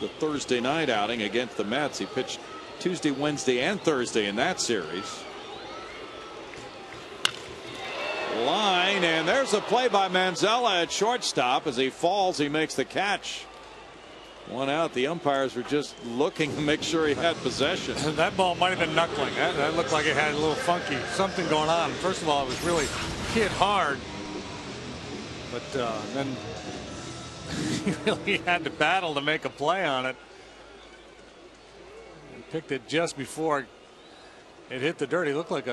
the Thursday night outing against the Mets. He pitched Tuesday, Wednesday, and Thursday in that series. Line, and there's a play by Manzella at shortstop. As he falls, he makes the catch. One out. The umpires were just looking to make sure he had possession. that ball might have been knuckling. That, that looked like it had a little funky something going on. First of all, it was really hit hard. But uh, then he really had to battle to make a play on it. And picked it just before it hit the dirt. He looked like a